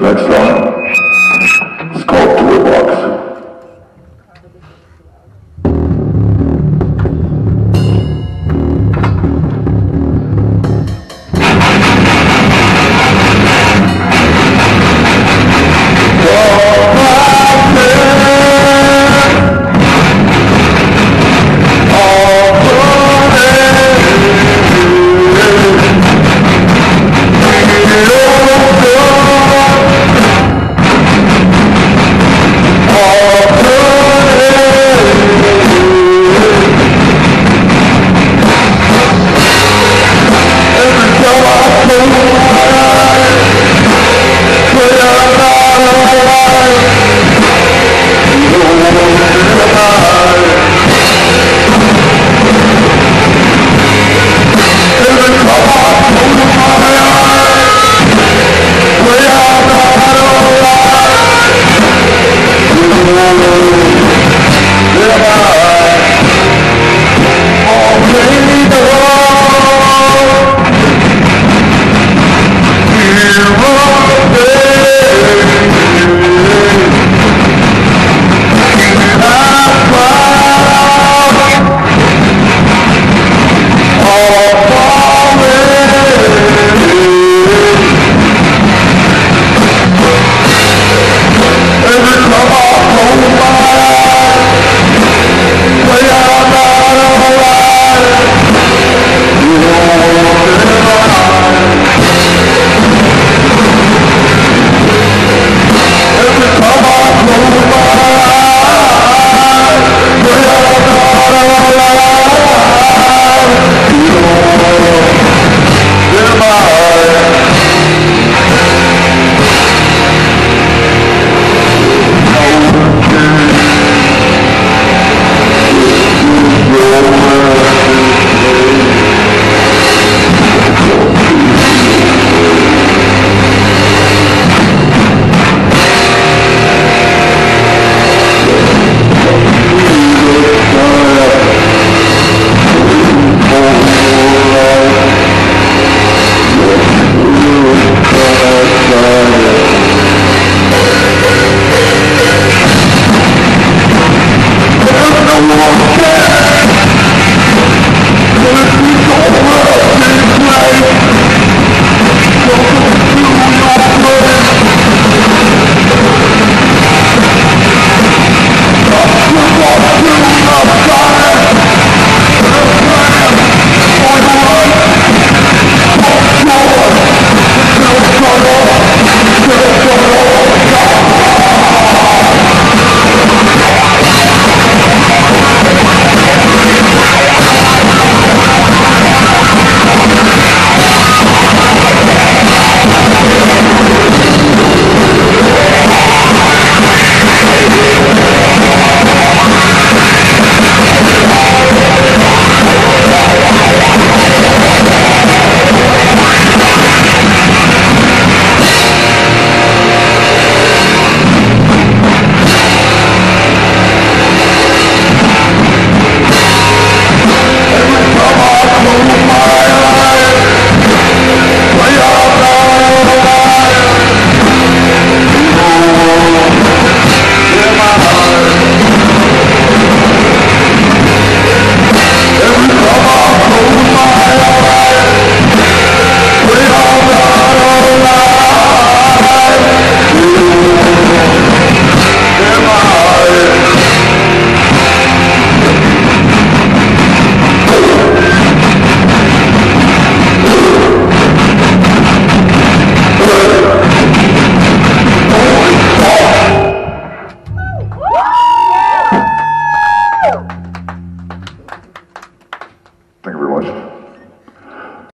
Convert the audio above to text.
next time.